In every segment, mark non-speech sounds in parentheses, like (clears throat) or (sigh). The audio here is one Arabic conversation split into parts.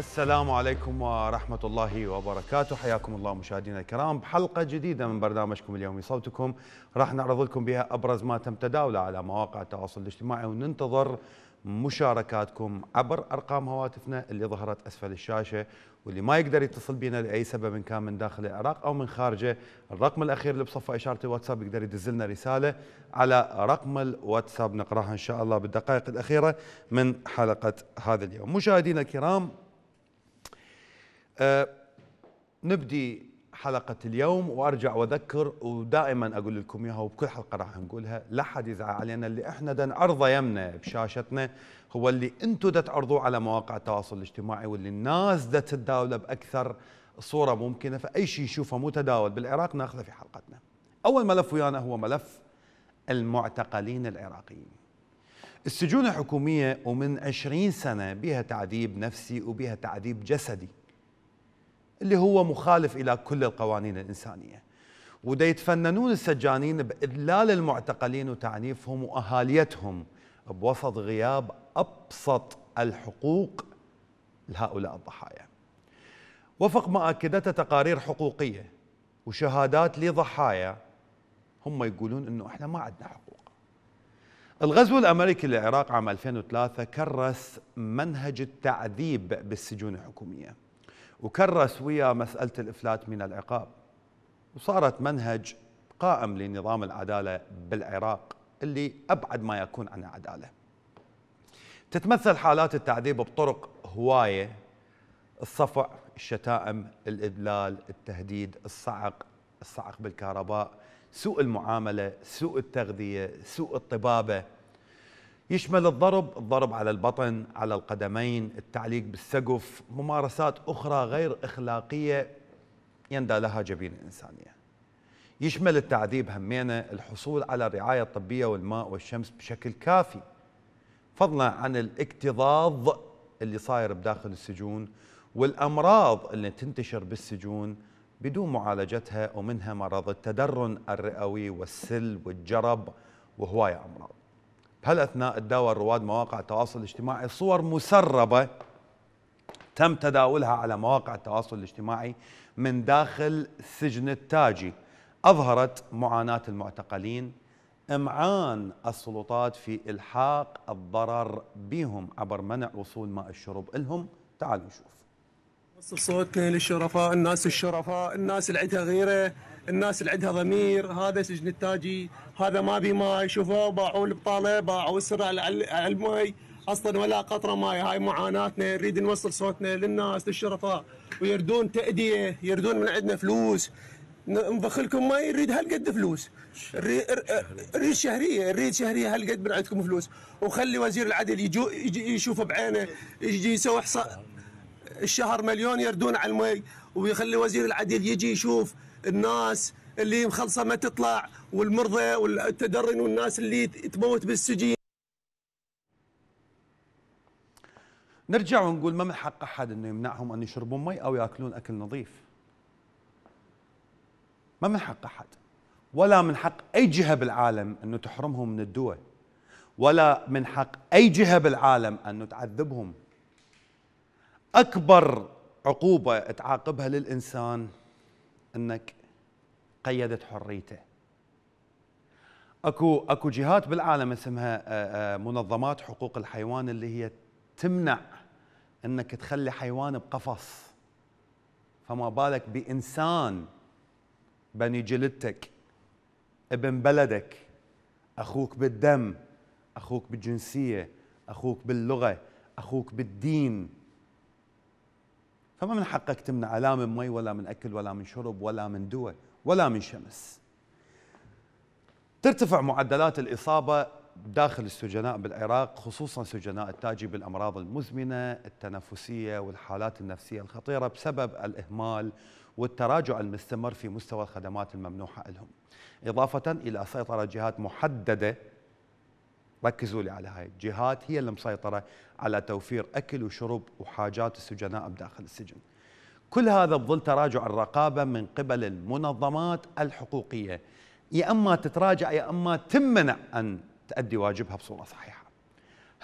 السلام عليكم ورحمة الله وبركاته. حياكم الله مشاهدينا الكرام. بحلقة جديدة من برنامجكم اليومي صوتكم راح نعرض لكم بها أبرز ما تم تداوله على مواقع التواصل الاجتماعي وننتظر مشاركاتكم عبر أرقام هواتفنا اللي ظهرت أسفل الشاشة واللي ما يقدر يتصل بنا لأي سبب كان من داخل العراق أو من خارجه. الرقم الأخير اللي بصفة إشارة الواتساب يقدر يدز لنا رسالة على رقم الواتساب. نقراها إن شاء الله بالدقائق الأخيرة من حلقة هذا اليوم. مشاهدينا الكرام أه نبدي حلقة اليوم وأرجع وأذكر ودائما أقول لكم إياها وبكل حلقة راح نقولها لا حد يزعل علينا اللي إحنا دا نعرضه يمنا بشاشتنا هو اللي أنتم دا تعرضوه على مواقع التواصل الاجتماعي واللي الناس دا تتداوله بأكثر صورة ممكنة فأي شيء يشوفه متداول بالعراق نأخذه في حلقتنا. أول ملف ويانا هو ملف المعتقلين العراقيين. السجون الحكومية ومن عشرين سنة بها تعذيب نفسي وبها تعذيب جسدي اللي هو مخالف إلى كل القوانين الإنسانية. ودا يتفننون السجانين بإذلال المعتقلين وتعنيفهم وأهاليتهم بوسط غياب أبسط الحقوق لهؤلاء الضحايا. وفق ما اكدته تقارير حقوقية وشهادات لضحايا هم يقولون إنه إحنا ما عندنا حقوق. الغزو الأمريكي للعراق عام 2003 كرس منهج التعذيب بالسجون الحكومية. وكرس ويا مسألة الإفلات من العقاب. وصارت منهج قائم لنظام العدالة بالعراق اللي أبعد ما يكون عن العدالة تتمثل حالات التعذيب بطرق هواية الصفع الشتائم الإذلال التهديد الصعق الصعق بالكهرباء سوء المعاملة سوء التغذية سوء الطبابة. يشمل الضرب الضرب على البطن على القدمين التعليق بالسقف ممارسات أخرى غير إخلاقية يندى لها جبين الإنسانية يشمل التعذيب همينة الحصول على الرعاية الطبية والماء والشمس بشكل كافي. فضلا عن الاكتظاظ اللي صاير بداخل السجون والأمراض اللي تنتشر بالسجون بدون معالجتها ومنها مرض التدرن الرئوي والسل والجرب وهواية أمراض. بهالاثناء تداول رواد مواقع التواصل الاجتماعي صور مسربة تم تداولها على مواقع التواصل الاجتماعي من داخل سجن التاجي. أظهرت معاناة المعتقلين إمعان السلطات في إلحاق الضرر بهم عبر منع وصول ماء الشرب. لهم تعالوا نشوف. وصل صوتنا للشرفاء الناس الشرفاء الناس اللي عندها غيرة الناس اللي عندها ضمير هذا سجن التاجي هذا ما بي ماي شوفوا باوعوا البطالة باوعوا السر على المي أصلا ولا قطرة ماي هاي معاناتنا نريد نوصل صوتنا للناس للشرفاء. ويردون تأدية يردون من عندنا فلوس. نبخلكم ما يريد هالقد فلوس. نريد شهرية. نريد شهرية هالقد من عندكم فلوس. وخلي وزير العدل يجو يجي يشوف بعينه يجي يسوي إحصاء. الشهر مليون يردون على المي ويخلي وزير العدل يجي يشوف الناس اللي مخلصة ما تطلع والمرضى والتدرن والناس اللي تموت بالسجين نرجع ونقول ما من حق أحد إنه يمنعهم أن يشربون مي أو يأكلون أكل نظيف. ما من حق أحد. ولا من حق أي جهة بالعالم إنه تحرمهم من الدواء ولا من حق أي جهة بالعالم إنه تعذبهم. أكبر عقوبة تعاقبها للإنسان إنك قيدت حريته. أكو أكو جهات بالعالم اسمها منظمات حقوق الحيوان اللي هي تمنع إنك تخلي حيوان بقفص. فما بالك بإنسان بني جلدتك ابن بلدك أخوك بالدم أخوك بالجنسية أخوك باللغة أخوك بالدين. فما من حقك تمنع لا من مي ولا من أكل ولا من شرب ولا من دواء ولا من شمس. ترتفع معدلات الإصابة داخل السجناء بالعراق خصوصا سجناء التاجي بالأمراض المزمنة التنفسية والحالات النفسية الخطيرة بسبب الإهمال والتراجع المستمر في مستوى الخدمات الممنوحة لهم. إضافة إلى سيطرة جهات محددة ركزوا لي على هاي الجهات هي اللي مسيطرة على توفير أكل وشرب وحاجات السجناء بداخل السجن. كل هذا بظل تراجع الرقابة من قبل المنظمات الحقوقية. يا أما تتراجع يا أما تمنع أن تؤدي واجبها بصورة صحيحة.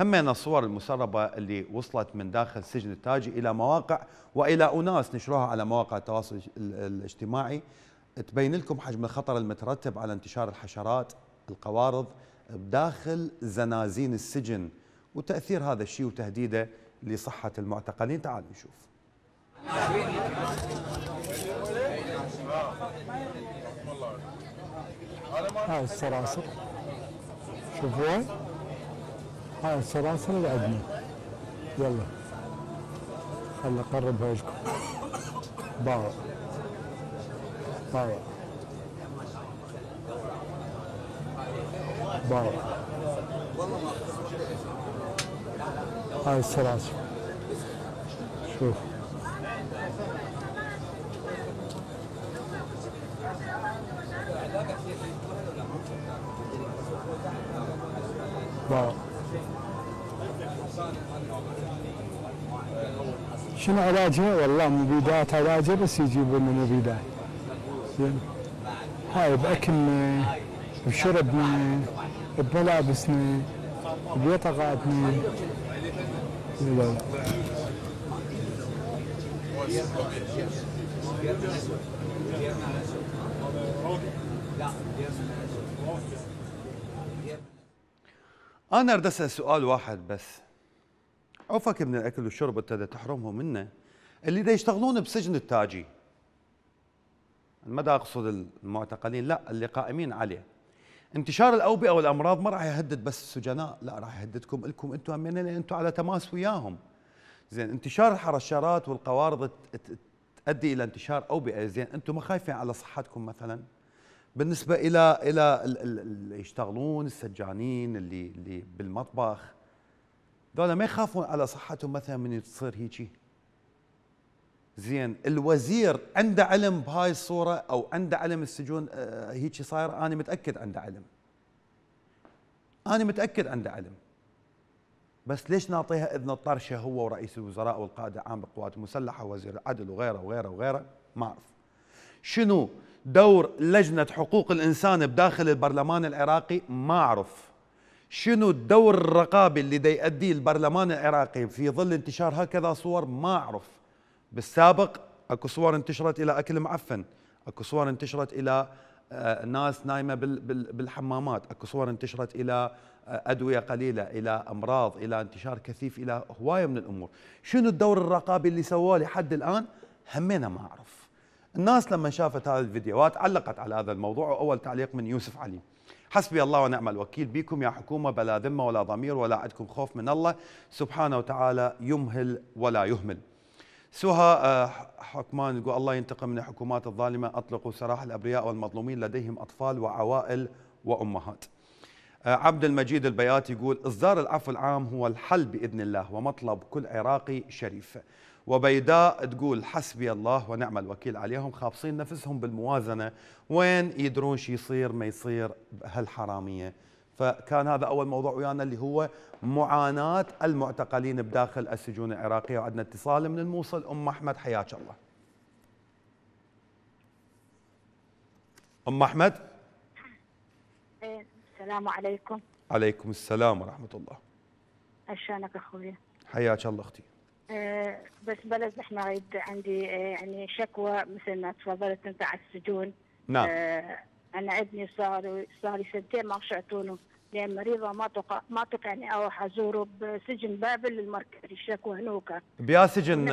همين الصور المسربة اللي وصلت من داخل سجن التاجي إلى مواقع وإلى أناس نشروها على مواقع التواصل الاجتماعي. تبين لكم حجم الخطر المترتب على انتشار الحشرات القوارض بداخل زنازين السجن وتأثير هذا الشيء وتهديده لصحة المعتقلين. تعالوا نشوف. هاي السلاسل. شوفوها هاي السلاسل اللي عندنا. يلا. خل اقربها لكم. باو باو باو هاي السلاسل شوف. باو شنو علاجها؟ والله مبيدات علاجها بس يجيبوا لنا مبيدات. زين. هاي باكلنا بشربنا بملابسنا لا أنا اريد أسأل سؤال واحد بس. عفك من الأكل والشرب انت تحرمهم منه؟ اللي دا يشتغلون بسجن التاجي. ما دا أقصد المعتقلين لا اللي قائمين عليه. انتشار الأوبئة والأمراض ما راح يهدد بس السجناء لا راح يهددكم لكم أنتم امين لأن أنتم على تماس وياهم. زين انتشار الحرشارات والقوارض تؤدي إلى انتشار أوبئة. زين أنتم ما خايفين على صحتكم مثلا؟ بالنسبة إلى إلى اللي يشتغلون السجانين اللي اللي بالمطبخ ذولا ما يخافون على صحتهم مثلا من تصير هيجي؟ زين. الوزير عنده علم بهاي الصورة أو عنده علم السجون آه، هيجي صاير أنا متأكد عنده علم. أنا متأكد عنده علم. بس ليش نعطيها إذن الطرشة هو ورئيس الوزراء والقائد العام بالقوات المسلحة ووزير العدل وغيره وغيره وغيره؟ ما أعرف. شنو دور لجنة حقوق الإنسان بداخل البرلمان العراقي؟ ما أعرف. شنو الدور الرقابي اللي دا يؤديه البرلمان العراقي في ظل انتشار هكذا صور؟ ما أعرف. بالسابق اكو صور انتشرت إلى أكل معفن اكو صور انتشرت إلى آه، ناس نايمة بالحمامات اكو صور انتشرت إلى آه، أدوية قليلة إلى أمراض إلى انتشار كثيف إلى هواية من الأمور. شنو الدور الرقابي اللي سووه لحد الآن؟ همينا ما أعرف. الناس لما شافت هذه الفيديوهات علقت على هذا الموضوع. واول تعليق من يوسف علي. حسبي الله ونعم الوكيل بكم يا حكومة بلا ذمة ولا ضمير ولا عندكم خوف من الله. سبحانه وتعالى يمهل ولا يهمل. سهى آه، حكمان يقول الله ينتقم من الحكومات الظالمة أطلقوا سراح الأبرياء والمظلومين لديهم أطفال وعوائل وأمهات. آه، عبد المجيد البيات يقول إصدار العفو العام هو الحل بإذن الله ومطلب كل عراقي شريف. وبيداء تقول حسبي الله ونعم الوكيل عليهم خابصين نفسهم بالموازنة. وين يدرون شو يصير ما يصير؟ هالحرامية فكان هذا أول موضوع ويانا اللي هو معاناة المعتقلين بداخل السجون العراقية. وعندنا اتصال من الموصل أم أحمد. حياك الله. أم أحمد؟ إيه، السلام عليكم. عليكم السلام ورحمة الله. عشانك أخوي. حياك الله أختي. أه بس بلد إحنا عندي أه يعني شكوى مثل ما تفضلت أنت على السجون. نعم. أه أنا ابني صار صار سنتين ما شعتونه. لأن مريضة ما تقع ما تقع اني أروح ازوره بسجن بابل المركزي الشكوى هنوكا بيا سجن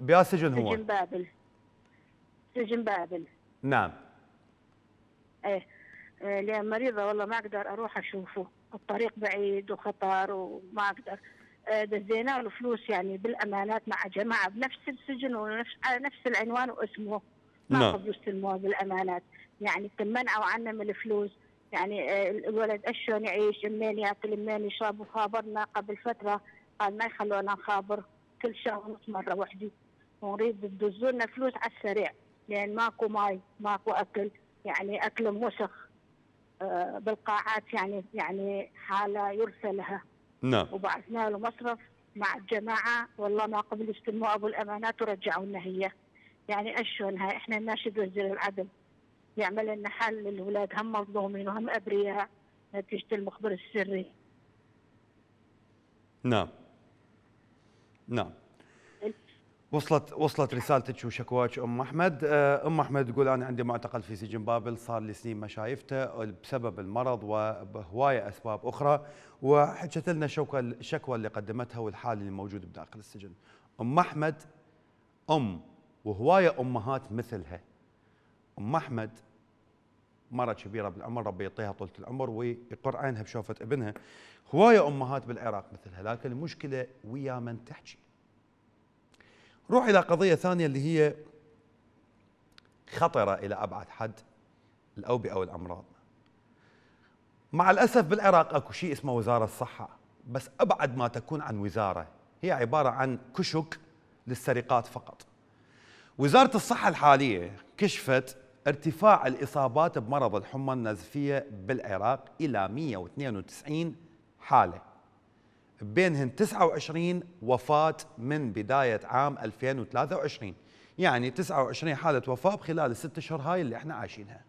بيا سجن هو؟ سجن بابل. سجن بابل. نعم. إيه. آه، لأن مريضة والله ما أقدر أروح أشوفه. الطريق بعيد وخطر وما أقدر. آه، دزينا له فلوس يعني بالأمانات مع جماعة بنفس السجن ونفس على نفس العنوان واسمه. ما نعم. قبلوا يستلموها بالأمانات. يعني تمنعوا عنا من الفلوس. يعني آه، الولد اشون يعيش منين يأكل منين يشرب. وخابرنا قبل فترة قال ما يخلونا نخابر. كل شهر ونص مرة وحدي. ونريد تدزوا لنا فلوس على السريع. لأن ماكو ماي ماكو أكل. يعني اكلهم وسخ آه، بالقاعات يعني يعني حالة يرثى لها. نعم. وبعثنا له مصرف مع الجماعة. والله ما قبل يستلموا أبو الأمانات ورجعوا لنا هي. يعني شلون هاي؟ إحنا ناشد وزير العدل. يعمل لنا حل للاولاد هم مظلومين وهم أبرياء. نتيجه المخبر السري. نعم. نعم. وصلت وصلت رسالتك وشكواك أم أحمد. آه، أم أحمد تقول أنا عندي معتقل في سجن بابل صار لي سنين ما شايفته بسبب المرض وهواية أسباب أخرى. وحكت لنا شوكة الشكوى اللي قدمتها والحال اللي موجود بداخل السجن. أم أحمد أم وهواية أمهات مثلها. أم أحمد مرة كبيرة بالعمر ربي يعطيها طولة العمر ويقر عينها بشوفة ابنها. هواية أمهات بالعراق مثلها لكن المشكلة ويا من تحكي. روح إلى قضية ثانية اللي هي خطرة إلى أبعد حد الأوبئة والأمراض. مع الأسف بالعراق أكو شيء اسمه وزارة الصحة بس أبعد ما تكون عن وزارة. هي عبارة عن كشك للسرقات فقط. وزارة الصحة الحالية كشفت ارتفاع الإصابات بمرض الحمى النزفية بالعراق إلى 192 حالة. بينهن 29 وفاة من بداية عام 2023 يعني 29 حالة وفاة خلال الست أشهر هاي اللي إحنا عايشينها.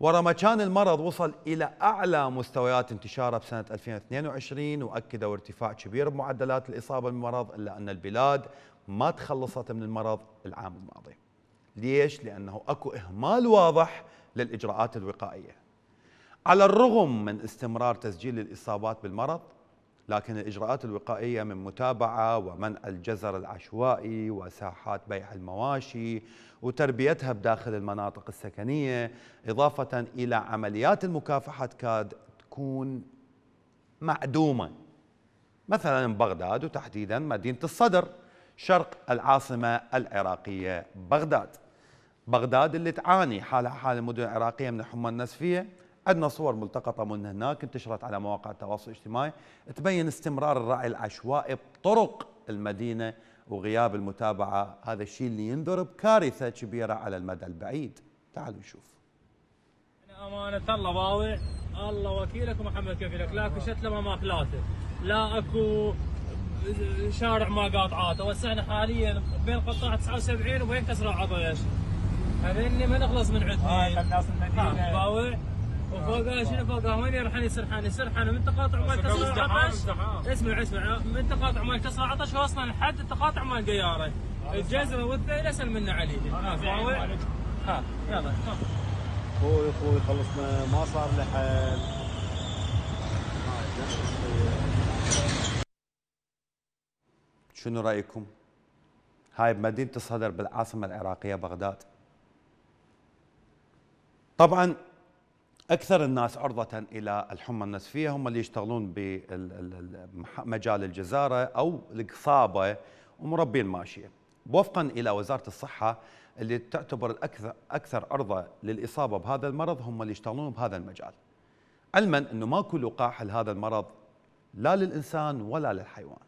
ورا ما كان المرض وصل إلى أعلى مستويات انتشارة بسنة 2022 وأكدوا ارتفاع كبير بمعدلات الإصابة بالمرض إلا أن البلاد ما تخلصت من المرض العام الماضي. ليش؟ لأنه أكو إهمال واضح للإجراءات الوقائية. على الرغم من استمرار تسجيل الإصابات بالمرض لكن الإجراءات الوقائية من متابعة ومنع الجزر العشوائي وساحات بيع المواشي وتربيتها بداخل المناطق السكنية إضافة إلى عمليات المكافحة تكاد تكون معدومة. مثلا بغداد وتحديدا مدينة الصدر شرق العاصمة العراقية بغداد. بغداد اللي تعاني حالها حال المدن العراقية من الحمى النسفية عندنا صور ملتقطة من هناك انتشرت على مواقع التواصل الاجتماعي. تبين استمرار الرعي العشوائي بطرق المدينة وغياب المتابعة. هذا الشيء اللي ينذر بكارثة كبيرة على المدى البعيد. تعالوا نشوف. أمانة الله باوع الله وكيلك ومحمد كفيلك لا أكو شتلة ما ماكلاته لا أكو شارع ما قاطعاته. وسعنا حاليا بين قطاع 79 وبين كسر العطيش هذني ما نخلص من عندهم هاي الناس المدينة. باوع وفوقها شنو فوقها؟ وين يرحن يسرحن يسرحن من تقاطع مال كسر العطش اسمع اسمع. من تقاطع مال كسر العطش وصلنا لحد التقاطع مال قيارة. الجزرة والذيل اسهل منا عليه ها باوع ها يلا. أخوي أخوي خلصنا ما صار له حل شنو رأيكم؟ هاي بمدينة الصدر بالعاصمة العراقية بغداد. طبعا أكثر الناس عرضة إلى الحمى النسفية هم اللي يشتغلون بمجال الجزارة أو القصابة ومربي الماشية وفقا إلى وزارة الصحة اللي تعتبر الأكثر أكثر عرضة للإصابة بهذا المرض هم اللي يشتغلون بهذا المجال. علما أنه ماكو لقاح لهذا المرض لا للإنسان ولا للحيوان.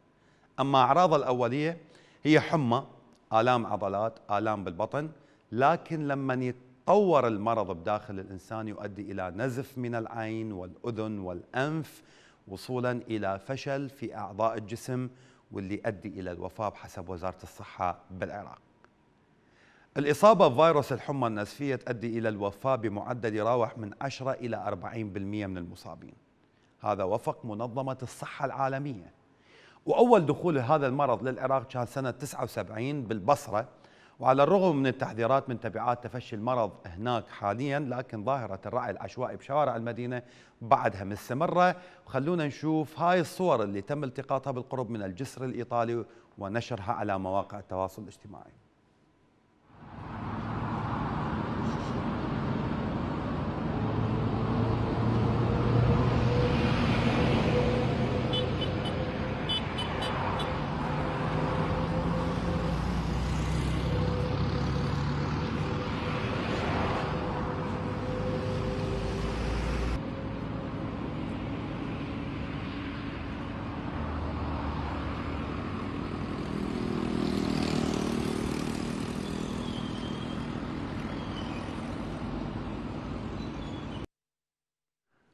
أما أعراض الأولية هي حمى آلام عضلات آلام بالبطن لكن لما يتطور المرض بداخل الإنسان يؤدي إلى نزف من العين والأذن والأنف وصولا إلى فشل في أعضاء الجسم واللي يؤدي إلى الوفاة بحسب وزارة الصحة بالعراق. الإصابة بفيروس الحمى النسفية تؤدي إلى الوفاة بمعدل يراوح من 10 إلى 40% من المصابين. هذا وفق منظمة الصحة العالمية. وأول دخول هذا المرض للعراق كان سنة 79 بالبصرة وعلى الرغم من التحذيرات من تبعات تفشي المرض هناك حاليا لكن ظاهرة الرعي العشوائي بشوارع المدينة بعدها مستمرة. وخلونا نشوف هاي الصور اللي تم التقاطها بالقرب من الجسر الإيطالي ونشرها على مواقع التواصل الاجتماعي.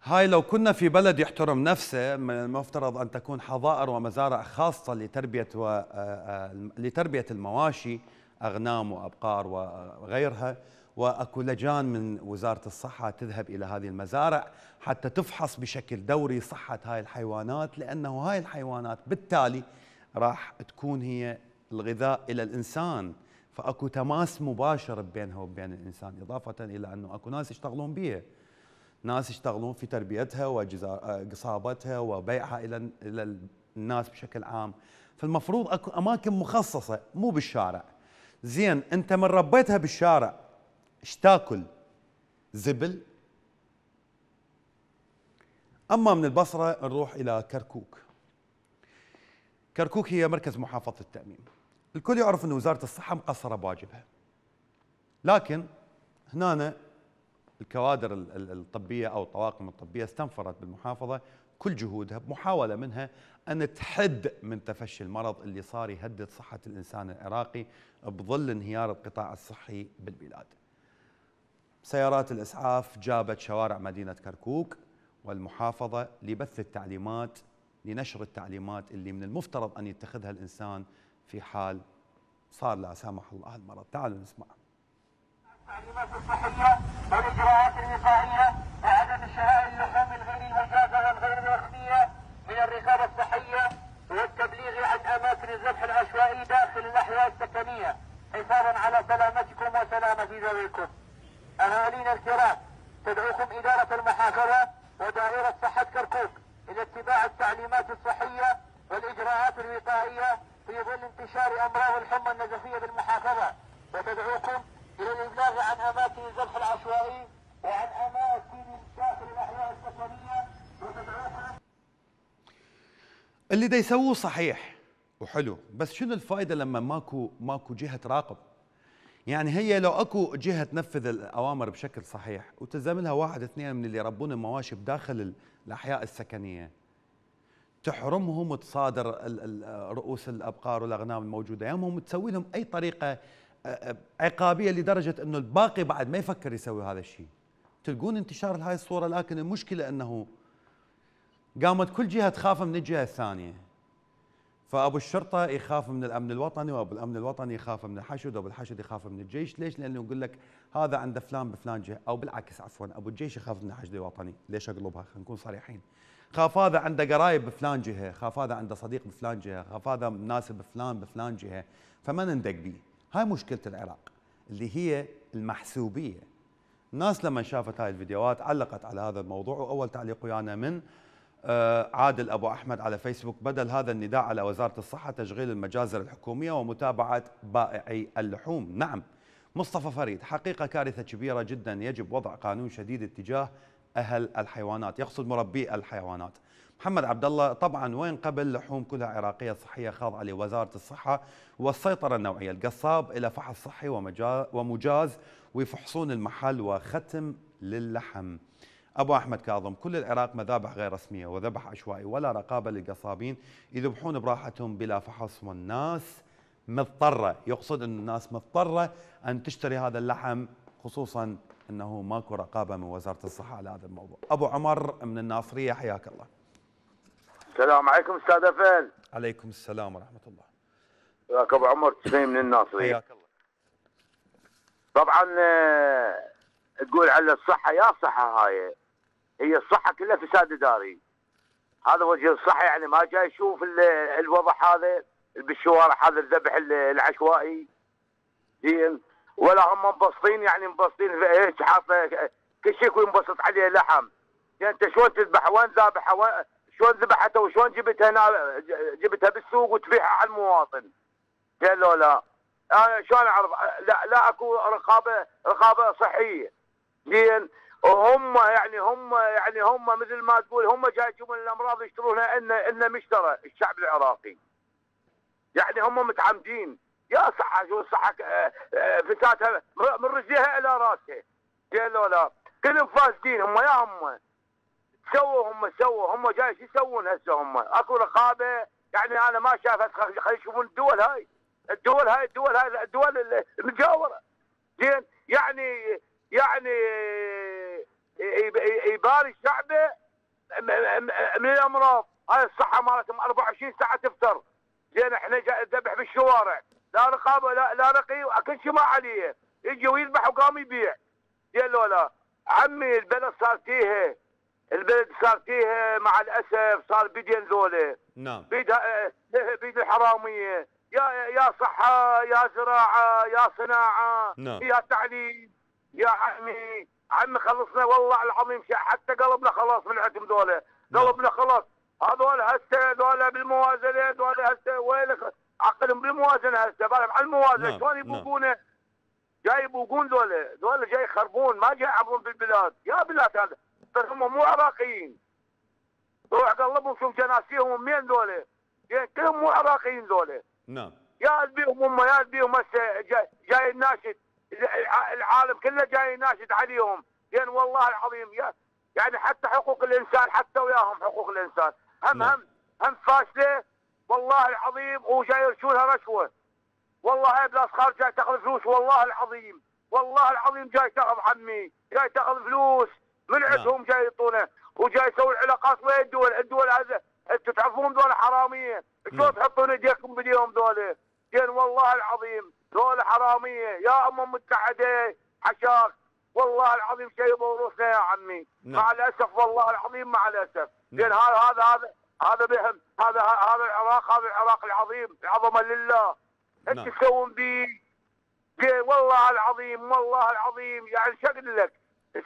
هاي لو كنا في بلد يحترم نفسه من المفترض أن تكون حظائر ومزارع خاصة لتربية و... آه، آه، لتربية المواشي أغنام وأبقار وغيرها. وأكو لجان من وزارة الصحة تذهب إلى هذه المزارع حتى تفحص بشكل دوري صحة هاي الحيوانات لأنه هاي الحيوانات بالتالي راح تكون هي الغذاء إلى الإنسان. فأكو تماس مباشر بينها وبين الإنسان إضافة إلى أنه أكو ناس يشتغلون بها ناس يشتغلون في تربيتها وقصابتها وبيعها إلى إلى الناس بشكل عام. فالمفروض أكو أماكن مخصصة مو بالشارع. زين أنت من ربيتها بالشارع إيش تاكل؟ زبل. أما من البصرة نروح إلى كركوك. كركوك هي مركز محافظة التأمين. الكل يعرف إن وزارة الصحة مقصرة بواجبها. لكن هنا الكوادر الطبية أو الطواقم الطبية استنفرت بالمحافظة كل جهودها بمحاولة منها أن تحد من تفشي المرض اللي صار يهدد صحة الإنسان العراقي بظل انهيار القطاع الصحي بالبلاد. سيارات الإسعاف جابت شوارع مدينة كركوك والمحافظة لبث التعليمات لنشر التعليمات اللي من المفترض أن يتخذها الإنسان في حال صار لا سامح الله المرض، تعالوا نسمع. التعليمات الصحيه العشوائي داخل الاحياء السكنيه حفاظا على سلامتكم وسلامة ذويكم. أهالينا الكرام تدعوكم إدارة المحافظه ودائرة صحة كركوك إلى اتباع التعليمات الصحية والإجراءات الوقائية في ظل انتشار أمراض الحمى النزفية بالمحافظه وتدعوكم إلى الإبلاغ عن أماكن الذبح العشوائي وعن أماكن داخل الاحياء السكنيه وتدعوكم اللي دا يسووه صحيح. وحلو. بس شنو الفائده لما ماكو ماكو جهة تراقب يعني هي لو أكو جهة تنفذ الأوامر بشكل صحيح وتلزم لها واحد اثنين من اللي يربون المواشي بداخل الأحياء السكنية تحرمهم تصادر رؤوس الأبقار والأغنام الموجودة. يا هم تسوي لهم أي طريقة عقابية لدرجة إنه الباقي بعد ما يفكر يسوي هذا الشيء. تلقون انتشار هاي الصورة لكن المشكلة إنه قامت كل جهة تخاف من الجهة الثانية. فأبو الشرطة يخاف من الأمن الوطني وأبو الأمن الوطني يخاف من الحشد وأبو الحشد يخاف من الجيش. ليش؟ لأنه يقول لك هذا عنده فلان بفلان جهة. أو بالعكس عفوا أبو الجيش يخاف من الحشد الوطني ليش أقلبها؟ خلينا نكون صريحين. خاف هذا عنده قرايب بفلان جهة. خاف هذا عنده صديق بفلان جهة. خاف هذا ناس بفلان بفلان جهة. فما نندق به هاي مشكلة العراق اللي هي المحسوبية. الناس لما شافت هاي الفيديوهات علقت على هذا الموضوع وأول تعليق ويانا من عادل أبو أحمد على فيسبوك. بدل هذا النداء على وزارة الصحة تشغيل المجازر الحكومية ومتابعة بائعي اللحوم. نعم مصطفى فريد حقيقة كارثة كبيرة جدا يجب وضع قانون شديد اتجاه أهل الحيوانات يقصد مربي الحيوانات. محمد عبد الله طبعا وين قبل لحوم كلها عراقية صحية خاضعه لوزاره الصحة والسيطرة النوعية؟ القصاب إلى فحص صحي ومجاز ويفحصون المحل وختم للحم. أبو أحمد كاظم كل العراق مذابح غير رسمية وذبح عشوائي ولا رقابة للقصابين يذبحون براحتهم بلا فحص والناس مضطرة يقصد أن الناس مضطرة أن تشتري هذا اللحم خصوصا أنه ماكو رقابة من وزارة الصحة على هذا الموضوع. أبو عمر من الناصرية حياك الله. السلام عليكم أستاذ افل. عليكم السلام ورحمة الله. وياك أبو عمر تسليم من الناصرية. حياك الله. طبعا آه، تقول على الصحة يا صحة هاي هي الصحة كلها فساد اداري. هذا وجه الصحة يعني ما جاي يشوف الوضع هذا بالشوارع هذا الذبح العشوائي. زين ولا هم مبسطين يعني مبسطين إيش حاطة كل شيء يكون منبسط عليه لحم. يعني أنت شلون تذبحها وين ذابحها شلون ذبحتها وشلون جبتها هنا جبتها بالسوق وتبيعها على المواطن؟ قال له لا. أنا شلون أعرف؟ لا لا أكو رقابه رقابة صحية. زين وهم يعني هم يعني هم مثل ما تقول هم جاي يجيبون الأمراض يشترونها إن إن مشترى الشعب العراقي. يعني هم متعمدين. يا صحة شو صحة آه، آه، فتاتها من رجليها إلى راسها. قالوا لا. كلهم فاسدين هم يا هم. سووا هم سووا هم. جاي شو يسوون هسه هم؟ أكو رقابة؟ يعني أنا ما شافت خلي يشوفون الدول هاي. الدول هاي الدول هاي الدول المجاورة. زين؟ يعني يعني يباري شعبه من الامراض هاي الصحة مالتهم 24 ساعة تفتر زين إحنا ذبح بالشوارع. لا رقابة لا لا رقي كل شيء ما عليه. يجي ويذبح وقام يبيع. زين لولا. عمي البلد صار فيها البلد صار فيها مع الأسف صار بيدين ذولا نعم. بيد آه، بيد الحرامية. يا يا صحة يا زراعة يا صناعة نعم. يا تعليم. يا عمي عمي خلصنا والله العظيم حتى قلبنا خلاص من عندهم ذولا. نعم. قلبنا خلاص. هذول هسه ذولا بالموازنة ذولا هسه. وينك عقلهم بالموازنة هسه. على الموازنة نعم. شلون نعم. يبوقونه؟ جاي يبوقون ذولا. ذولا جاي يخربون. ما جاي يعبرون بالبلاد. يا بلاد هذا. هم مو عراقيين. روح قلبهم شوف جناسيهم مين ذولا؟ يعني كلهم مو عراقيين ذولا. نعم. يا بيهم هم يا بيهم هسه. جاي, جاي الناشد الع- العالم كله جاي يناشد عليهم يعني والله العظيم يا يعني حتى حقوق الإنسان حتى وياهم حقوق الإنسان. هم نعم. هم هم فاشلة والله العظيم وجاي يرشونها رشوة. والله هاي بالاصخار جاي تاخذ فلوس والله العظيم والله العظيم جاي تاخذ عمي جاي تاخذ فلوس. من نعم. عندهم جاي يعطونه وجاي يسوي العلاقات وين الدول؟ الدول هذا أنتم تعرفون دول حرامية؟ نعم. شلون تحطون ايديكم بديهم دول زين والله العظيم دول حرامية. يا أمم متحدة حشاك والله العظيم شيبوا روسنا يا عمي. نعم. مع الأسف والله العظيم مع الأسف. نعم. زين هذا هذا هذا هذا بهم. هذا هذا العراق هذا العراق العظيم. العظمه لله. نعم. انت تسوون بيه والله العظيم والله العظيم يعني شو أقول لك.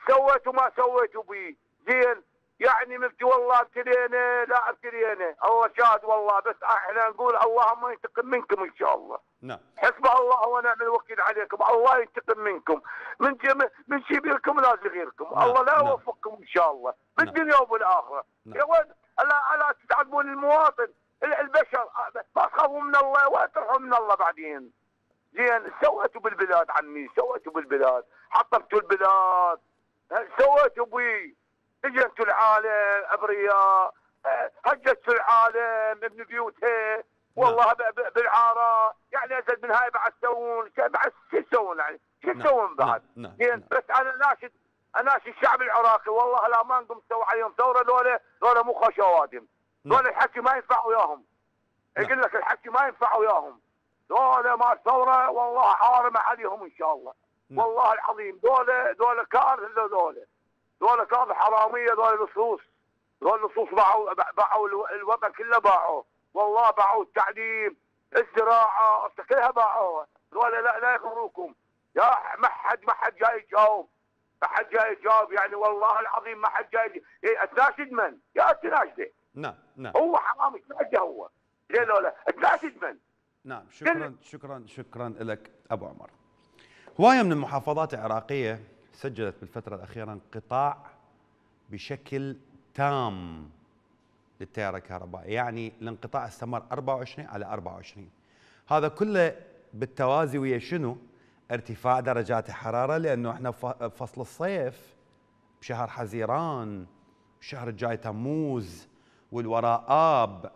سويتوا ما سويتوا بيه زين؟ يعني مبتي والله ابتلينا لا ابتلينا الله شاهد والله بس إحنا نقول اللهم ينتقم منكم إن شاء الله. نعم. حسب الله ونعم الوكيل عليكم. الله ينتقم منكم. من جم... من شبيركم لا صغيركم نعم، الله لا نعم. يوفقكم إن شاء الله. نعم. بالدنيا وبالاخره نعم. يا ولد الا ألا تتعبون المواطن؟ ال- البشر ما تخافوا من الله ولا تروحوا من الله بعدين. زين سويتوا بالبلاد عمي سويتوا بالبلاد. حطمتوا البلاد. سويتوا بي اجنتوا العالم أبرياء آه، هجتوا العالم ابن بيوتها والله ب- ب- بالعارة. يعني ازيد من هاي بعد تسوون بعد شو تسوون يعني؟ شو نعم، تسوون بعد؟ نعم، نعم، زين نعم. بس أنا ناشد اناشد الشعب العراقي. والله لا ما نقوم نسوي عليهم ثورة. ذولا ذولا مو خوش أوادم. نعم. ذولا الحكي ما ينفع وياهم. نعم. يقول لك الحكي ما ينفع وياهم. ذولا ما ثورة والله حارم عليهم إن شاء الله. نعم. والله العظيم ذولا ذولا كارثة ذولا ذولا كارثه حرامية ذولا لصوص. ذولا لصوص باعوا باعوا الو- الوطن كله باعوا والله باعوا التعليم الزراعة كلها باعوها ذولا لا لا يغروكم. يا ما حد ما حد جاي يجاوب. ما حد جاي يجاوب. يعني والله العظيم ما حد جاي إيه، تناشد من؟ يا تناشده نعم نعم. هو حرامي تناشده هو. ليه لولا؟ تناشد من؟ نعم شكرا شكرا شكرا لك أبو عمر. هواية من المحافظات العراقية سجلت بالفترة الأخيرة انقطاع بشكل تام للتيار الكهربائي. يعني الانقطاع استمر 24 على 24 هذا كله بالتوازي ويا شنو؟ ارتفاع درجات الحراره لأنه إحنا فصل الصيف بشهر حزيران الشهر الجاي تموز والوراء آب.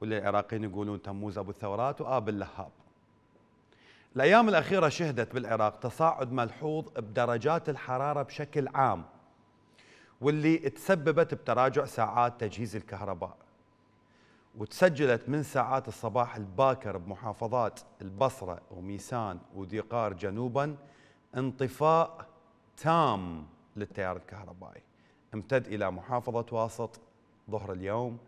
واللي العراقيين يقولون تموز أبو الثورات وآب اللهاب. الأيام الأخيرة شهدت بالعراق تصاعد ملحوظ بدرجات الحرارة بشكل عام واللي تسببت بتراجع ساعات تجهيز الكهرباء. وتسجلت من ساعات الصباح الباكر بمحافظات البصرة وميسان وديقار جنوبا انطفاء تام للتيار الكهربائي. امتد إلى محافظة واسط ظهر اليوم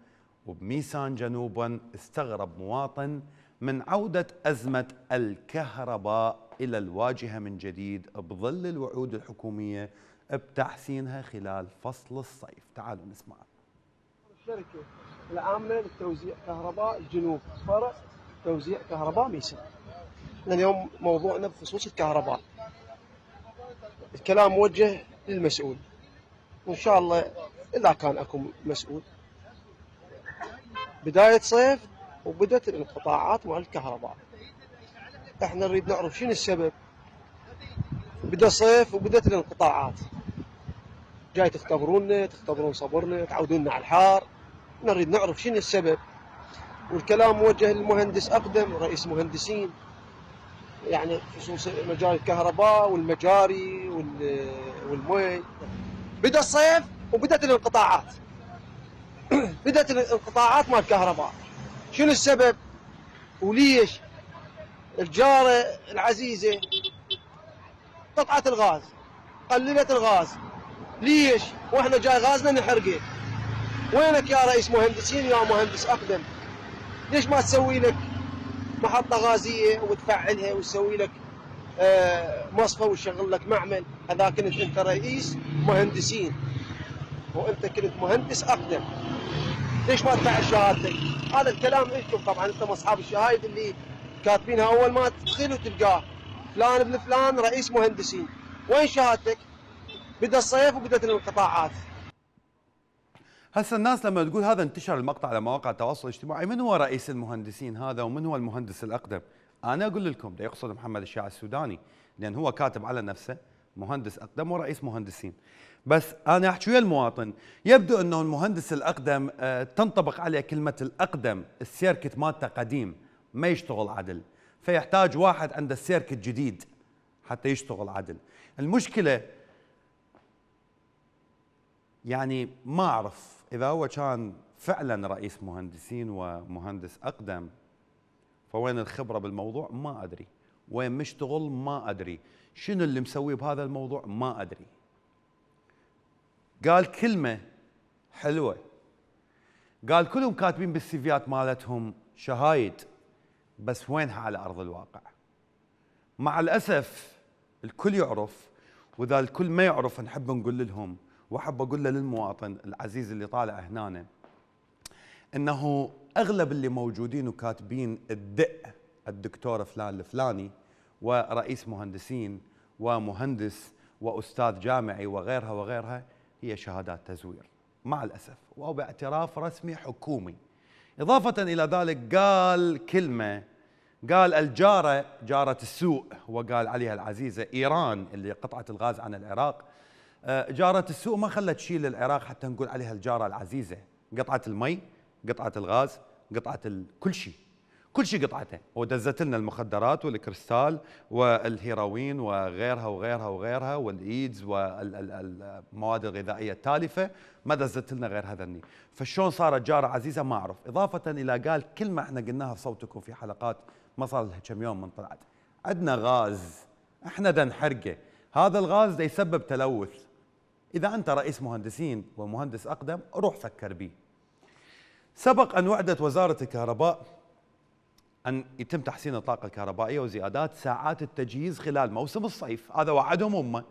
وبميسان جنوبا استغرب مواطن من عودة أزمة الكهرباء إلى الواجهة من جديد بظل الوعود الحكومية بتحسينها خلال فصل الصيف. تعالوا نسمع. الشركة العامة لتوزيع كهرباء الجنوب فرع توزيع كهرباء إحنا اليوم موضوعنا بخصوص الكهرباء. الكلام موجه للمسؤول. وإن شاء الله إذا كان أكو مسؤول. بداية صيف وبدت الانقطاعات مع الكهرباء إحنا نريد نعرف شنو السبب. بدا صيف وبدت الانقطاعات. جاي تختبرونا تختبرون صبرنا تعودونا على الحار. نريد نعرف شنو السبب. والكلام موجه للمهندس أقدم رئيس مهندسين. يعني خصوص مجال الكهرباء والمجاري وال- والمي بدا الصيف وبدت الانقطاعات. (clears throat) بدت الانقطاعات مال الكهرباء. شنو السبب؟ وليش الجارة العزيزة قطعه الغاز قللت الغاز؟ ليش؟ وإحنا جاي غازنا نحرقه وينك يا رئيس مهندسين يا مهندس أقدم؟ ليش ما تسوي لك محطة غازية وتفعلها وتسوي لك آه، مصفى وتشغل لك معمل؟ هذا كنت أنت رئيس مهندسين وأنت كنت مهندس أقدم. ليش ما تفعل شهادتك؟ هذا الكلام لكم طبعا أنتم أصحاب الشهايد اللي كاتبينها أول ما تدخل وتلقاه فلان ابن فلان رئيس مهندسين. وين شهادتك؟ بدأ الصيف وبدت الانقطاعات. هسه الناس لما تقول هذا انتشر المقطع على مواقع التواصل الاجتماعي من هو رئيس المهندسين هذا ومن هو المهندس الأقدم؟ أنا أقول لكم ده يقصد محمد الشاع السوداني لأن هو كاتب على نفسه مهندس أقدم ورئيس مهندسين. بس أنا أحكي ويا المواطن. يبدو أنه المهندس الأقدم آه، تنطبق عليه كلمة الأقدم السيركت مالته قديم ما يشتغل عدل. فيحتاج واحد عنده السيركت جديد حتى يشتغل عدل. المشكلة يعني ما أعرف إذا هو كان فعلا رئيس مهندسين ومهندس أقدم فوين الخبرة بالموضوع؟ ما أدري. وين مشتغل؟ ما أدري. شنو اللي مسوي بهذا الموضوع؟ ما أدري. قال كلمة حلوة. قال كلهم كاتبين بالسيفيات مالتهم شهايد بس وينها على أرض الواقع؟ مع الأسف الكل يعرف وإذا الكل ما يعرف نحب نقول لهم وأحب أقول للمواطن العزيز اللي طالع هنا إنه أغلب اللي موجودين وكاتبين الدق الدكتور فلان الفلاني ورئيس مهندسين ومهندس وأستاذ جامعي وغيرها وغيرها هي شهادات تزوير مع الأسف وباعتراف رسمي حكومي. إضافة إلى ذلك قال كلمة قال الجارة جارة السوء هو قال عليها العزيزة إيران اللي قطعت الغاز عن العراق. آه، جارة السوء ما خلت تشيل العراق حتى نقول عليها الجارة العزيزة. قطعت المي قطعت الغاز قطعت. كل شيء. كل شيء قطعته. ودزت لنا المخدرات والكريستال والهيروين وغيرها وغيرها وغيرها والإيدز والمواد الغذائية التالفة ما دزت لنا غير هذني فشلون صارت جارة عزيزة ما أعرف. إضافة إلى قال كلمه إحنا قلناها بصوتكم في حلقات ما صار لها كم يوم من طلعت. عندنا غاز. إحنا دا نحرقه. هذا الغاز دا يسبب تلوث. إذا أنت رئيس مهندسين ومهندس أقدم روح فكر به سبق أن وعدت وزارة الكهرباء أن يتم تحسين الطاقة الكهربائية وزيادات ساعات التجهيز خلال موسم الصيف. هذا وعدهم هم